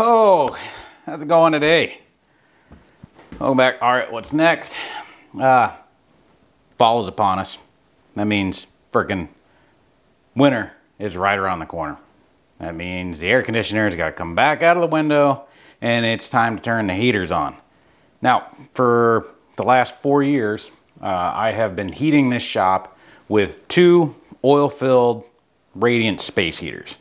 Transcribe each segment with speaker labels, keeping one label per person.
Speaker 1: Oh, how's it going today? Welcome back. All right, what's next? Uh, fall is upon us. That means freaking winter is right around the corner. That means the air conditioner's got to come back out of the window and it's time to turn the heaters on. Now, for the last four years, uh, I have been heating this shop with two oil-filled radiant space heaters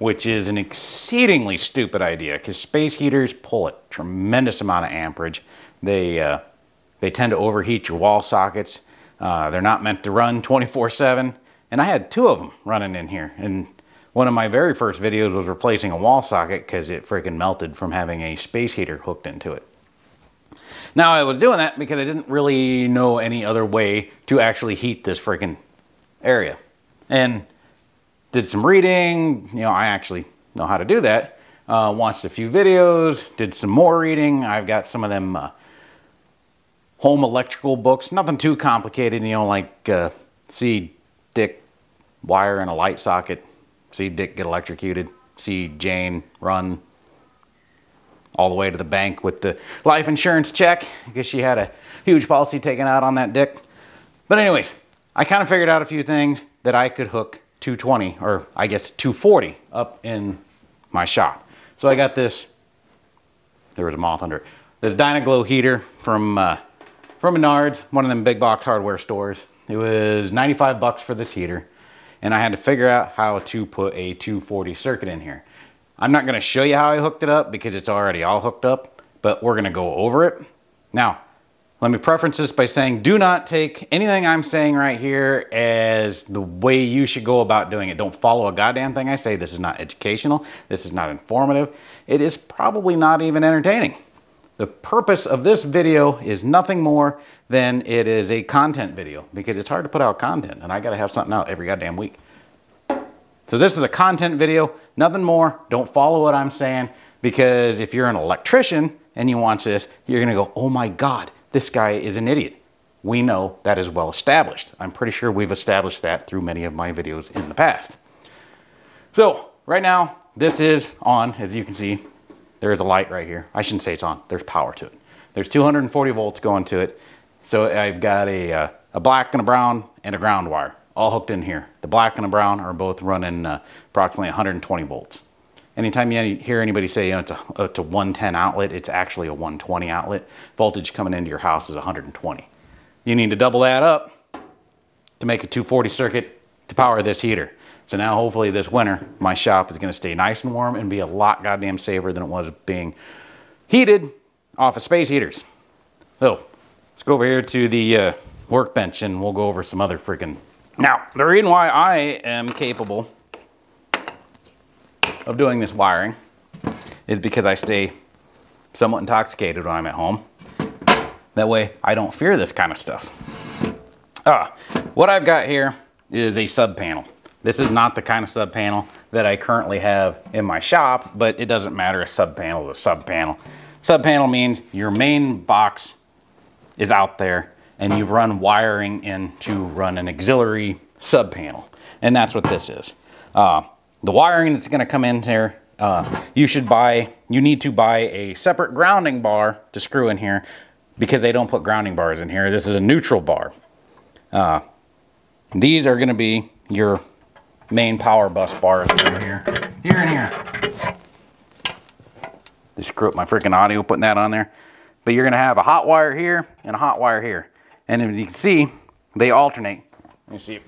Speaker 1: which is an exceedingly stupid idea because space heaters pull a tremendous amount of amperage. They, uh, they tend to overheat your wall sockets. Uh, they're not meant to run 24-7. And I had two of them running in here. And one of my very first videos was replacing a wall socket because it freaking melted from having a space heater hooked into it. Now I was doing that because I didn't really know any other way to actually heat this freaking area. And did some reading. You know, I actually know how to do that. Uh, watched a few videos, did some more reading. I've got some of them uh, home electrical books, nothing too complicated, you know, like uh, see Dick wire in a light socket, see Dick get electrocuted, see Jane run all the way to the bank with the life insurance check because she had a huge policy taken out on that Dick. But anyways, I kind of figured out a few things that I could hook 220 or I guess 240 up in my shop. So I got this, there was a moth under it, this Dyna-Glo heater from, uh, from Menards, one of them big box hardware stores. It was 95 bucks for this heater and I had to figure out how to put a 240 circuit in here. I'm not gonna show you how I hooked it up because it's already all hooked up, but we're gonna go over it. Now, let me preference this by saying do not take anything I'm saying right here as the way you should go about doing it. Don't follow a goddamn thing I say. This is not educational. This is not informative. It is probably not even entertaining. The purpose of this video is nothing more than it is a content video because it's hard to put out content and I got to have something out every goddamn week. So this is a content video, nothing more. Don't follow what I'm saying because if you're an electrician and you watch this, you're to go, oh my God, this guy is an idiot. We know that is well established. I'm pretty sure we've established that through many of my videos in the past. So right now, this is on, as you can see, there is a light right here. I shouldn't say it's on, there's power to it. There's 240 volts going to it. So I've got a, uh, a black and a brown and a ground wire all hooked in here. The black and the brown are both running uh, approximately 120 volts. Anytime you hear anybody say you know, it's, a, it's a 110 outlet, it's actually a 120 outlet. Voltage coming into your house is 120. You need to double that up to make a 240 circuit to power this heater. So now hopefully this winter, my shop is gonna stay nice and warm and be a lot goddamn safer than it was being heated off of space heaters. So let's go over here to the uh, workbench and we'll go over some other freaking. Now, the reason why I am capable of doing this wiring is because I stay somewhat intoxicated when I'm at home. That way I don't fear this kind of stuff. Ah, what I've got here is a sub panel. This is not the kind of sub panel that I currently have in my shop, but it doesn't matter. A sub panel is a sub panel. Sub panel means your main box is out there and you've run wiring in to run an auxiliary sub panel. And that's what this is. Uh, the wiring that's going to come in here, uh, you should buy, you need to buy a separate grounding bar to screw in here because they don't put grounding bars in here. This is a neutral bar. Uh, these are going to be your main power bus bars here. Here and here. Screw up my freaking audio putting that on there. But you're going to have a hot wire here and a hot wire here. And as you can see, they alternate. Let me see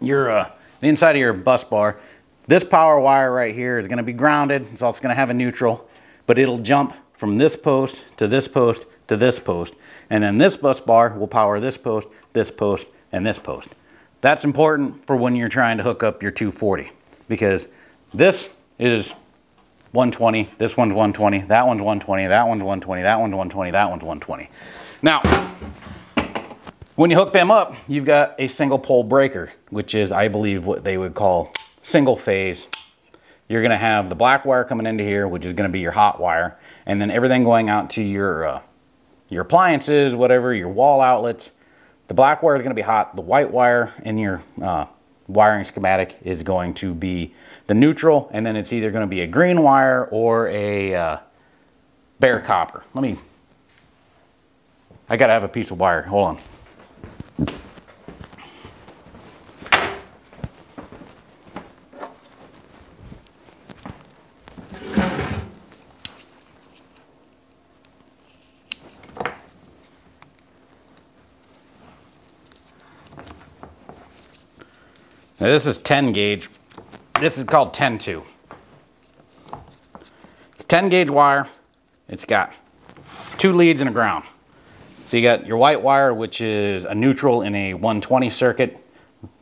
Speaker 1: your uh, the inside of your bus bar. This power wire right here is going to be grounded. It's also going to have a neutral, but it'll jump from this post to this post to this post. And then this bus bar will power this post, this post, and this post. That's important for when you're trying to hook up your 240 because this is 120, this one's 120, that one's 120, that one's 120, that one's 120, that one's 120. Now, when you hook them up, you've got a single pole breaker, which is, I believe, what they would call single phase. You're gonna have the black wire coming into here, which is gonna be your hot wire, and then everything going out to your, uh, your appliances, whatever, your wall outlets. The black wire is gonna be hot. The white wire in your uh, wiring schematic is going to be the neutral, and then it's either going to be a green wire or a uh, bare copper. Let me, I got to have a piece of wire. Hold on. Now this is 10 gauge. This is called 10-2. It's 10 gauge wire. It's got two leads and a ground. So you got your white wire, which is a neutral in a 120 circuit,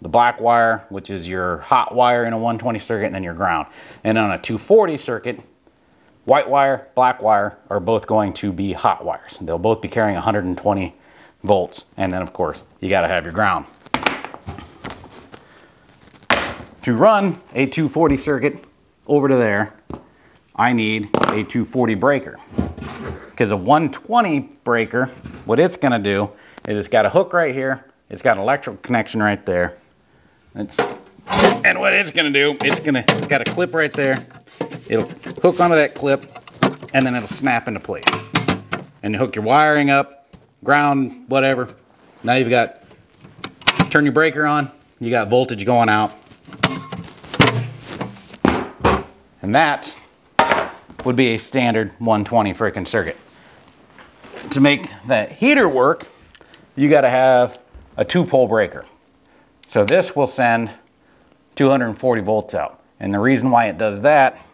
Speaker 1: the black wire, which is your hot wire in a 120 circuit, and then your ground. And on a 240 circuit, white wire, black wire are both going to be hot wires. They'll both be carrying 120 volts. And then of course, you gotta have your ground. To run a 240 circuit over to there, I need a 240 breaker. Because a 120 breaker, what it's gonna do is it's got a hook right here, it's got an electrical connection right there. It's, and what it's gonna do, it's gonna, it's got a clip right there. It'll hook onto that clip and then it'll snap into place. And you hook your wiring up, ground, whatever. Now you've got, turn your breaker on, you got voltage going out. And that would be a standard 120 freaking circuit. To make that heater work, you got to have a two pole breaker. So this will send 240 volts out. And the reason why it does that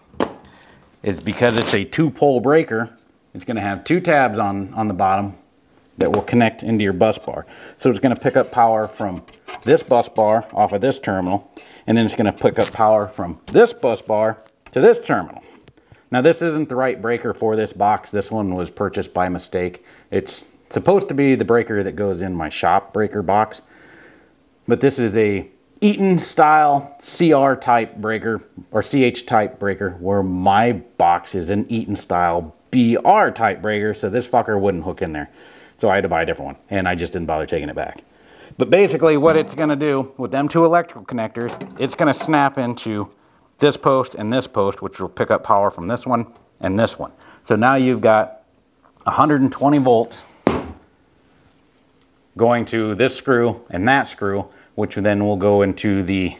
Speaker 1: is because it's a two pole breaker. It's going to have two tabs on, on the bottom that will connect into your bus bar. So it's going to pick up power from this bus bar off of this terminal. And then it's going to pick up power from this bus bar to this terminal. Now this isn't the right breaker for this box. This one was purchased by mistake. It's supposed to be the breaker that goes in my shop breaker box, but this is a Eaton style CR type breaker or CH type breaker where my box is an Eaton style BR type breaker. So this fucker wouldn't hook in there. So I had to buy a different one and I just didn't bother taking it back. But basically what it's gonna do with them two electrical connectors, it's gonna snap into this post and this post, which will pick up power from this one and this one. So now you've got 120 volts going to this screw and that screw, which then will go into the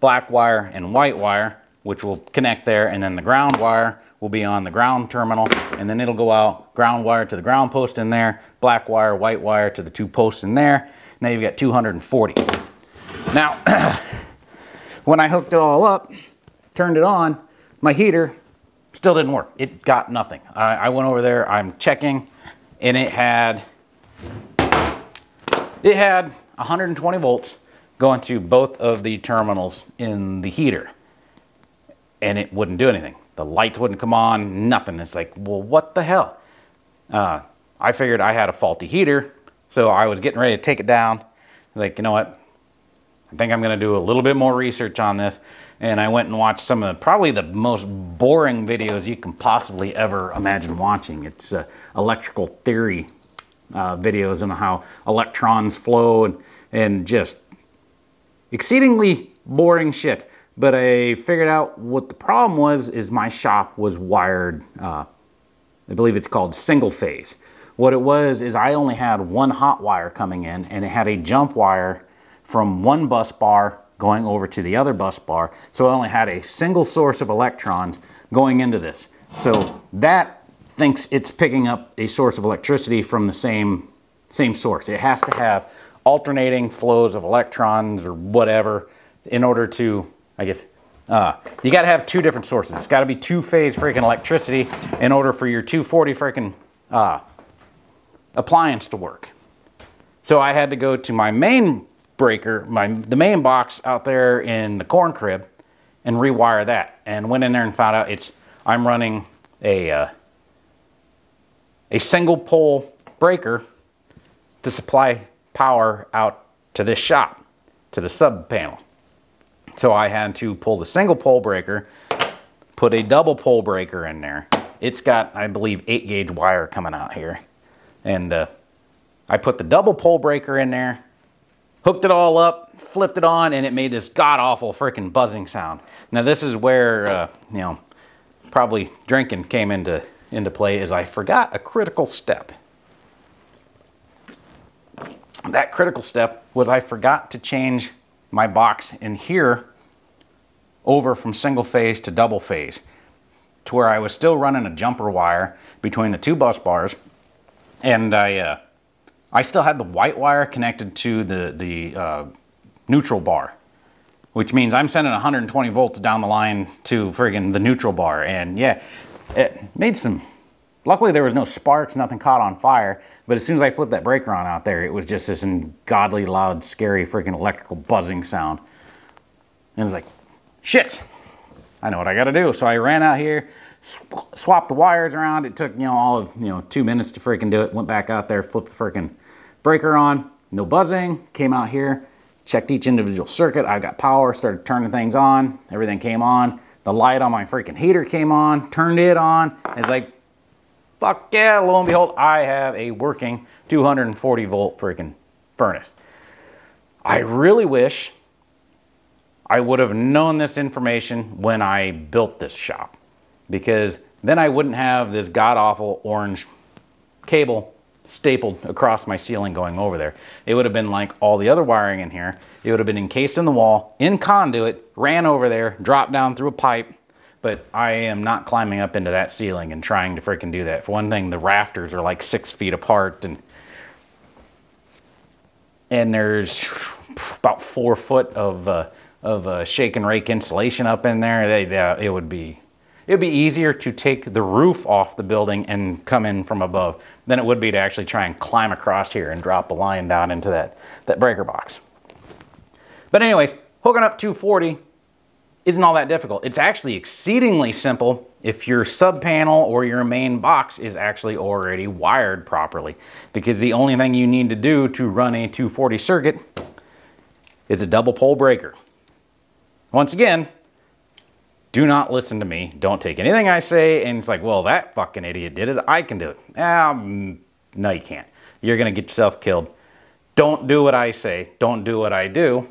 Speaker 1: black wire and white wire, which will connect there, and then the ground wire will be on the ground terminal, and then it'll go out ground wire to the ground post in there, black wire, white wire to the two posts in there. Now you've got 240. Now, When I hooked it all up, turned it on, my heater still didn't work. It got nothing. I, I went over there, I'm checking, and it had, it had 120 volts going to both of the terminals in the heater. And it wouldn't do anything. The lights wouldn't come on, nothing. It's like, well, what the hell? Uh, I figured I had a faulty heater, so I was getting ready to take it down. Like, you know what? I think I'm going to do a little bit more research on this. And I went and watched some of the, probably the most boring videos you can possibly ever imagine watching. It's uh, electrical theory uh, videos and how electrons flow and, and just exceedingly boring shit. But I figured out what the problem was is my shop was wired, uh, I believe it's called single phase. What it was is I only had one hot wire coming in and it had a jump wire from one bus bar going over to the other bus bar. So I only had a single source of electrons going into this. So that thinks it's picking up a source of electricity from the same, same source. It has to have alternating flows of electrons or whatever in order to, I guess, uh, you got to have two different sources. It's got to be two-phase freaking electricity in order for your 240 freaking uh, appliance to work. So I had to go to my main breaker, my the main box out there in the corn crib, and rewire that. And went in there and found out it's I'm running a uh, a single pole breaker to supply power out to this shop, to the sub panel. So I had to pull the single pole breaker, put a double pole breaker in there. It's got, I believe, 8 gauge wire coming out here. And uh, I put the double pole breaker in there, hooked it all up, flipped it on, and it made this god awful freaking buzzing sound. Now this is where uh, you know probably drinking came into into play. Is I forgot a critical step. That critical step was I forgot to change my box in here over from single phase to double phase to where I was still running a jumper wire between the two bus bars and I uh, I still had the white wire connected to the the uh, neutral bar which means I'm sending 120 volts down the line to friggin' the neutral bar and yeah it made some luckily there was no sparks nothing caught on fire but as soon as I flipped that breaker on out there it was just this ungodly loud scary freaking electrical buzzing sound and it was like shit, I know what I got to do. So I ran out here, sw swapped the wires around. It took, you know, all of, you know, two minutes to freaking do it. Went back out there, flipped the freaking breaker on, no buzzing. Came out here, checked each individual circuit. I got power, started turning things on. Everything came on. The light on my freaking heater came on, turned it on. It's like, fuck yeah, lo and behold, I have a working 240 volt freaking furnace. I really wish I would have known this information when I built this shop because then I wouldn't have this god awful orange cable stapled across my ceiling going over there. It would have been like all the other wiring in here. It would have been encased in the wall, in conduit, ran over there, dropped down through a pipe. But I am not climbing up into that ceiling and trying to freaking do that. For one thing, the rafters are like six feet apart and and there's about four foot of uh, of a shake and rake insulation up in there, they, uh, it would be it would be easier to take the roof off the building and come in from above than it would be to actually try and climb across here and drop a line down into that, that breaker box. But anyways, hooking up 240 isn't all that difficult. It's actually exceedingly simple if your sub panel or your main box is actually already wired properly because the only thing you need to do to run a 240 circuit is a double pole breaker. Once again, do not listen to me. Don't take anything I say and it's like, well, that fucking idiot did it. I can do it. Um, no, you can't. You're going to get yourself killed. Don't do what I say. Don't do what I do.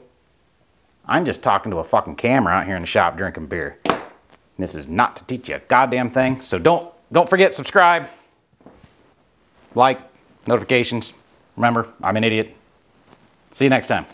Speaker 1: I'm just talking to a fucking camera out here in the shop drinking beer. This is not to teach you a goddamn thing. So don't don't forget subscribe, like, notifications. Remember, I'm an idiot. See you next time.